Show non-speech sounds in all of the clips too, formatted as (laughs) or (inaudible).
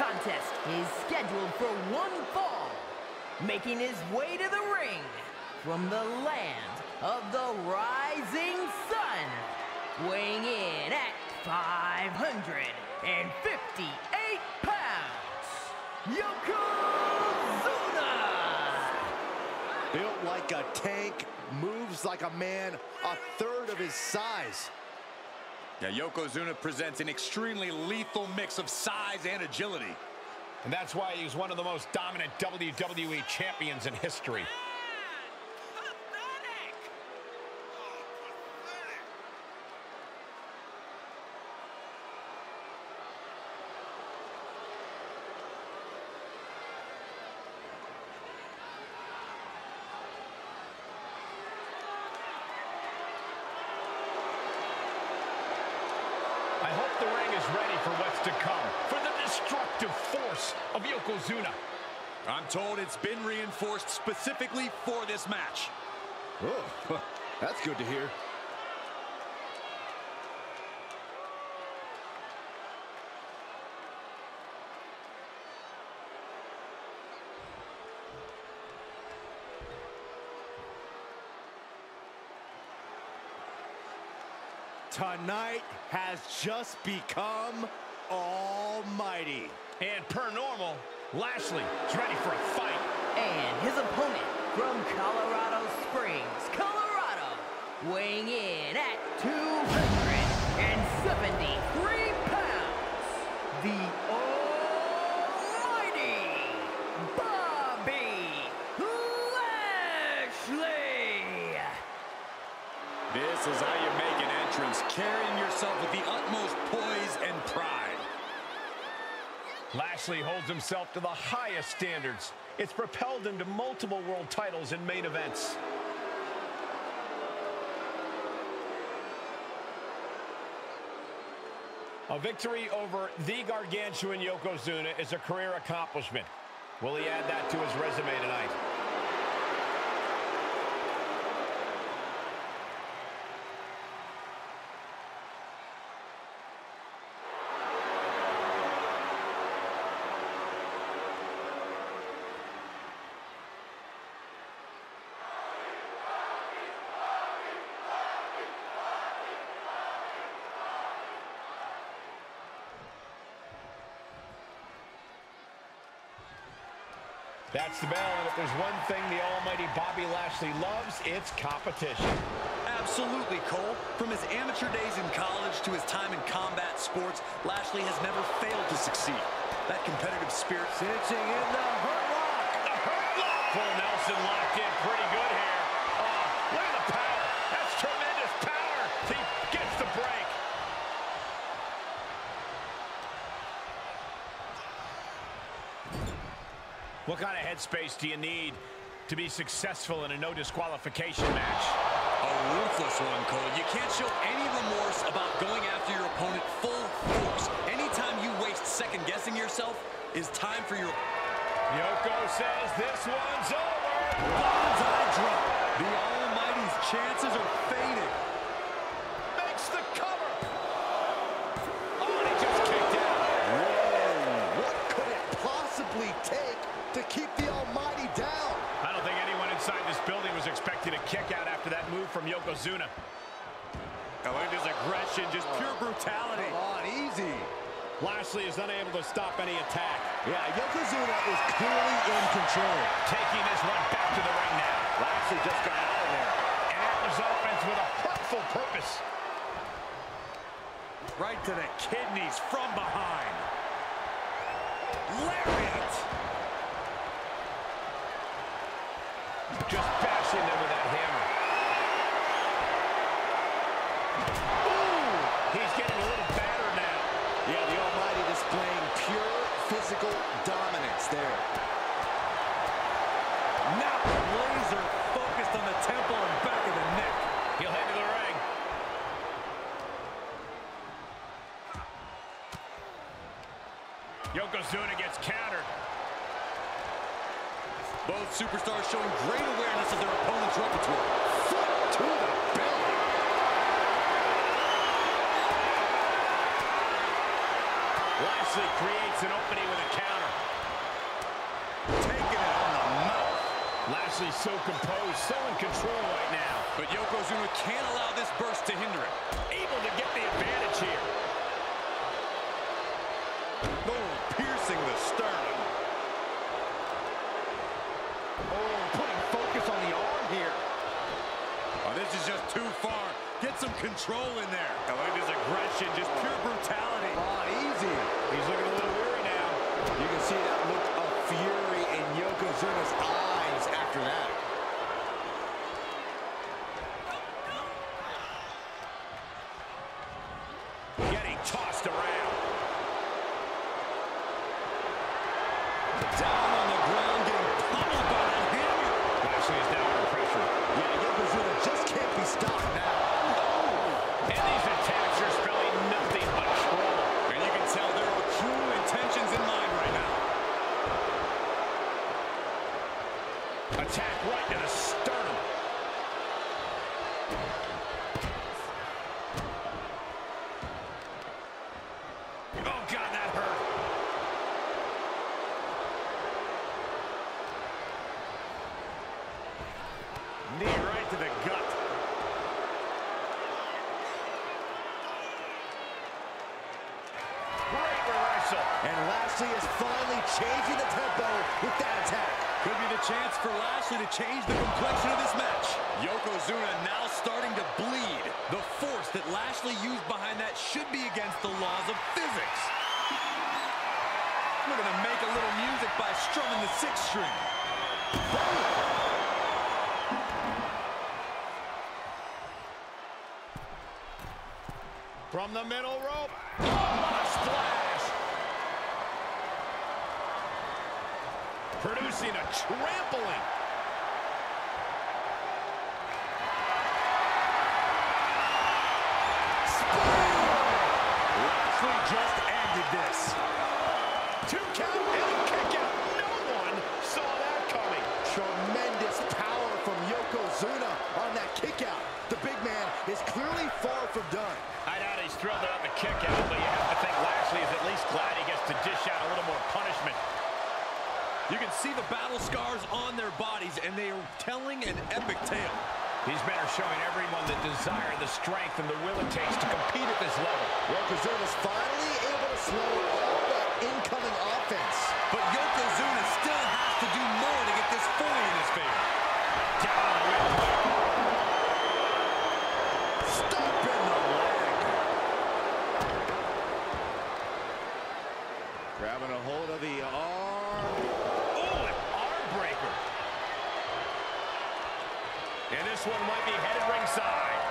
contest is scheduled for one fall, making his way to the ring from the land of the rising sun, weighing in at 558 pounds, Yokozuna! Built like a tank, moves like a man, a third of his size. Yeah, Yokozuna presents an extremely lethal mix of size and agility. And that's why he's one of the most dominant WWE champions in history. I hope the ring is ready for what's to come, for the destructive force of Yokozuna. I'm told it's been reinforced specifically for this match. Oh, (laughs) that's good to hear. Tonight has just become almighty. And per normal, Lashley is ready for a fight. And his opponent from Colorado Springs, Colorado, weighing in at 273 pounds, the almighty Bobby Lashley! This is how you make an entrance, carrying yourself with the Lashley holds himself to the highest standards. It's propelled him to multiple world titles and main events. A victory over the gargantuan Yokozuna is a career accomplishment. Will he add that to his resume tonight? That's the bell, and if there's one thing the almighty Bobby Lashley loves, it's competition. Absolutely, Cole. From his amateur days in college to his time in combat sports, Lashley has never failed to succeed. That competitive spirit... Cinching in the hurt lock. The hurt lock! Full Nelson locked in pretty good here. Oh, look at the power. That's tremendous power. He gets the break. What kind of headspace do you need to be successful in a no disqualification match? A ruthless one, Cole. You can't show any remorse about going after your opponent full force. Anytime you waste second-guessing yourself is time for your... Yoko says this one's over. Banzai drop. The Almighty's chances are fading. Makes the cover. Oh, and he just kicked out. Whoa, what could it possibly take to keep the Almighty down? I don't think anyone inside this building was expecting a kick out after that move from Yokozuna. Oh, look at this aggression, just oh. pure brutality. Come on, easy. Lashley is unable to stop any attack. Yeah, Yokozuna is clearly in control. Taking this one back to the ring now. Lashley just got out of there. And enters offense with a hurtful purpose. Right to the kidneys from behind. Lariat. Just bashing them with that Ooh! He's getting a little battered now. Yeah, the Almighty displaying pure physical dominance there. Now laser focused on the temple and back of the neck. He'll head to the ring. Yokozuna gets countered. Both superstars showing great awareness of their opponent's repertoire. Foot to the Lashley creates an opening with a counter. Taking it on the mouth. Lashley's so composed, so in control right now. But Yokozuna can't allow this burst to hinder it. Able to get the advantage here. Oh, piercing the sternum. Oh, putting focus on the arm here. Oh, this is just too far. Get some control in there. I look at his aggression, just pure brutality. Ah, easy. He's looking a little weary now. You can see that look of fury in Yokozuna's eyes after that. Getting tossed around. Down on the ground, getting pummeled by that hammer. Lashley is now under pressure. Yeah, Yokozuna just can't be stopped now. And these attacks are spelling nothing but trouble. And you can tell there are true intentions in mind right now. Attack right to the sternum. Oh, God, that hurt. Knee right to the gut. Great reversal. And Lashley is finally changing the tempo with that attack. Could be the chance for Lashley to change the complexion of this match. Yokozuna now starting to bleed. The force that Lashley used behind that should be against the laws of physics. We're going to make a little music by strumming the sixth string. From the middle rope. Oh, a splash. Producing a trampling. Lashley just ended this. Two count and a kick out. No one saw that coming. Tremendous power from Yokozuna on that kick out. The big man is clearly far from done. I doubt he's thrilled about the kick out, but you have to think Lashley is at least glad he gets to dish out a little more punishment. You can see the battle scars on their bodies, and they are telling an epic tale. These men are showing everyone the desire, the strength, and the will it takes to compete at this level. Well, Yokozuna's finally able to slow all that incoming offense. But Yokozuna still has to do more to get this fully in his favor. Down with the Stop in the leg. Grabbing a hold of the arm. Oh, an arm breaker. And this one might be headed ringside.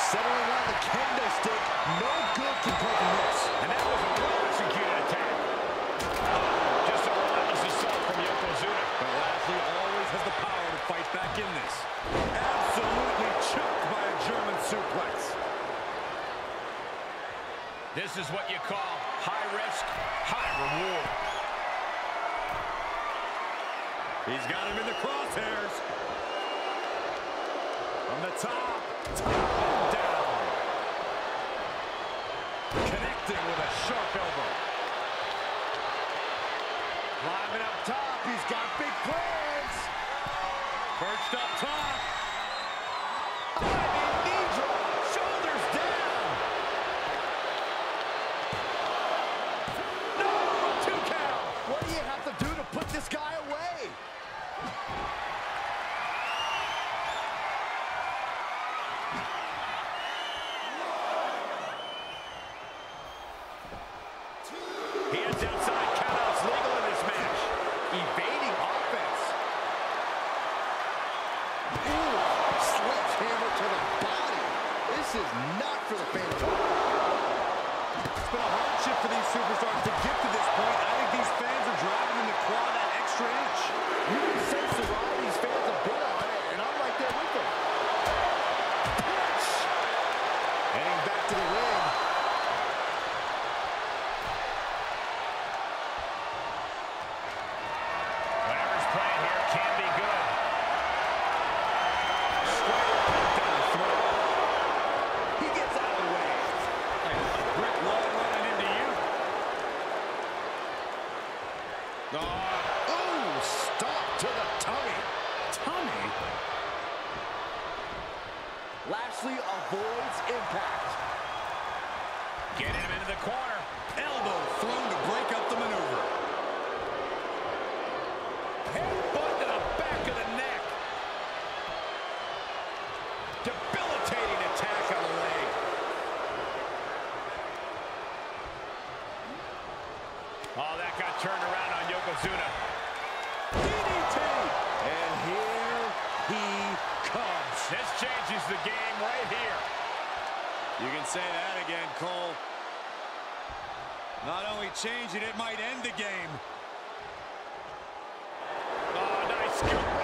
Settling on the kendo stick. No good from this. And that was a well-executed attack. Oh, just a relentless assault from Yokozuna. But Lashley always has the power to fight back in this. Absolutely choked by a German suplex. This is what you call high risk, high reward. He's got him in the crosshairs. From the top, top and down. Connecting with a sharp elbow. Climbing up top. He's got big plans. Perched up top. Diving knee drop, shoulders down. No, two count. What do you have to do to put this guy away? He heads outside, countouts legal in this match. Evading offense. Ooh, sledgehammer to the body. This is not for the faint of heart. It's been a hardship for these superstars to get to this point. I think these fans are driving them to claw that extra inch. Oh, Ooh, stop to the tummy. Tummy? Lashley avoids impact. Getting him into the corner. Elbow thrown to break up the maneuver. Headbutt to the back of the neck. Debilitating attack on the leg. Oh, that got turned around on Yokozuna. DDT. And here he comes. This changes the game right here. You can say that again, Cole. Not only change it, it might end the game. Oh, nice